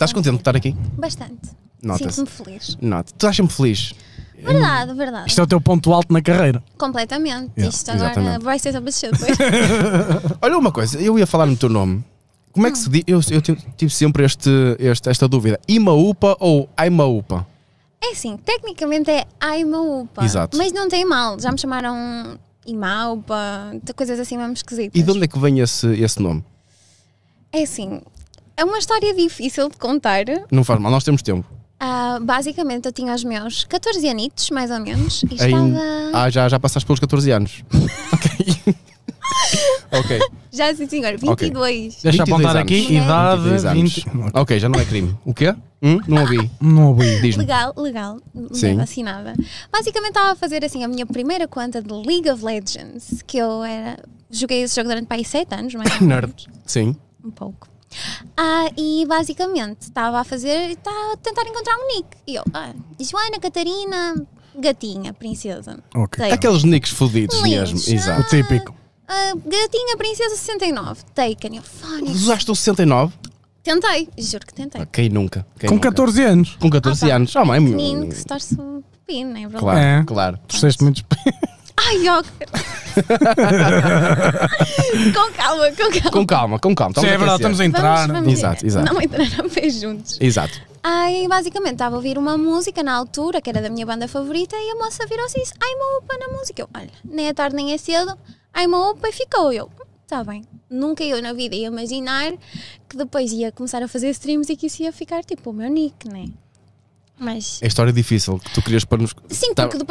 Estás contente de estar aqui? Bastante. Nota-se. Sinto-me feliz. Nota. Tu sempre feliz. Verdade, verdade. Isto é o teu ponto alto na carreira. Completamente. Yeah, Isto agora exatamente. vai ser sobre depois. Olha uma coisa, eu ia falar no teu nome. Como é que se diz? Eu, eu tive- tive sempre este, este- esta dúvida. Imaupa ou Aimaúpa? É assim, tecnicamente é Aimaupa. Exato. Mas não tem mal. Já me chamaram Imaupa, de coisas assim mesmo esquisitas. E de onde é que vem esse, esse nome? É assim, é uma história difícil de contar. Não faz mal, nós temos tempo. Ah, basicamente, eu tinha os meus 14 anitos, mais ou menos, e Em- estava. Ah, já, já passaste pelos 14 anos. ok. ok. Já sim, senhor, 22. Deixa 22 apontar anos. aqui, Mulher. idade 22 anos. 20. Ok, já não é crime. O quê? Hum? Não ouvi. Não ouvi. Diz-me. Legal, legal, Sim. vacinada. Basicamente estava a fazer assim a minha primeira conta de League of Legends, que eu era. Joguei esse jogo durante para aí 7 anos, mais ou Nerd. menos. Sim. Um pouco. Ah, e basicamente estava a fazer, estava a tentar encontrar um nick. E eu, ah, Joana Catarina, gatinha, princesa. Ok. Take. Aqueles nicks fodidos mesmo. O Exato. típico. Ah, gatinha, princesa 69. Taken. Eu. Usaste o 69? Tentei, juro que tentei. Quem nunca? Quem Com nunca? 14 anos. Com 14 Ah, pá. anos. Ah, mãe, Menino que se torce o pepino, não é verdade? Claro, É. claro. Torceste muitos. Ai, ó. com calma, com calma. Com calma, com calma. Sim, é verdade, estamos a entrar. Vamos, vamos Exato, exato. Não entrar a pé juntos. Exato. Aí, basicamente, estava a ouvir uma música na altura, que era da minha banda favorita, e a moça virou-se e disse: Ai, uma upa na música. Eu, olha, nem é tarde nem é cedo, ai, uma upa, e ficou. Eu, está bem. Nunca eu na vida ia imaginar que depois ia começar a fazer streams e que isso ia ficar tipo o meu nick, né? Mas, É história difícil que tu querias para nos. sim, Tá- porque depois